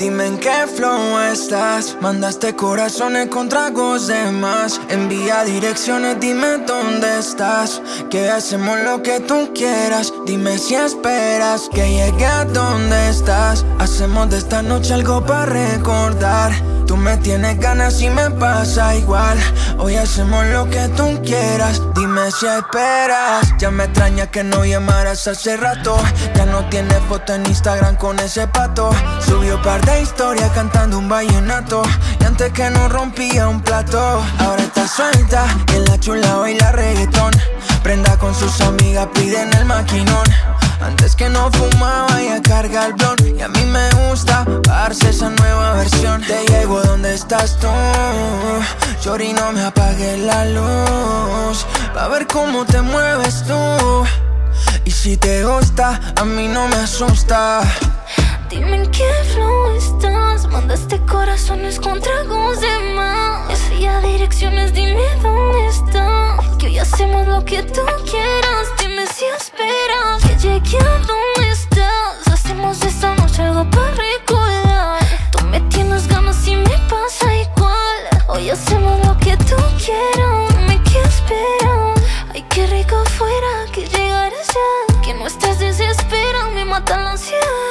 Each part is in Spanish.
Dime en qué flow estás. Mandaste corazones con tragos de más. Envía direcciones, dime dónde estás. Que hacemos lo que tú quieras. Dime si esperas que llegue a donde estás. Hacemos de esta noche algo para recordar. Tú me tienes ganas y me pasa igual. Hoy hacemos lo que tú quieras. Dime si esperas. Ya me extraña que no llamaras hace rato. Ya no tiene foto en Instagram con ese pato. Subió par de historias cantando un vallenato. Y antes que no rompía un plato. Ahora está suelta y en la chula baila reggaetón. Prenda con sus amigas, piden el maquinón. Antes que no fumaba y a cargar el blon Y a mí me gusta darse esa versión. Te llego donde estás tú. Chori, no me apague la luz. Pa' ver cómo te mueves tú. Y si te gusta, a mí no me asusta. Dime en qué flow estás. Mandaste corazones con tragos de más Hacía direcciones, dime dónde estás. Que hoy hacemos lo que tú quieras. Dime si esperas llegué a mata la ansiedad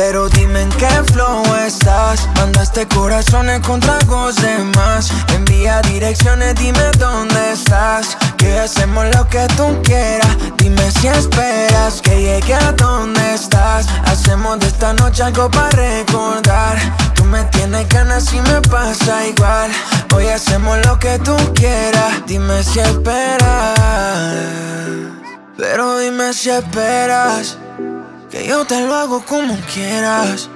pero dime en qué flow estás. Mandaste corazones con tragos de más Envía direcciones, dime dónde estás. Que hacemos lo que tú quieras. Dime si esperas que llegue a donde estás. Hacemos de esta noche algo para recordar. Tú me tienes ganas y me pasa igual. Hoy hacemos lo que tú quieras. Dime si esperas. Pero dime si esperas que yo te lo hago como quieras.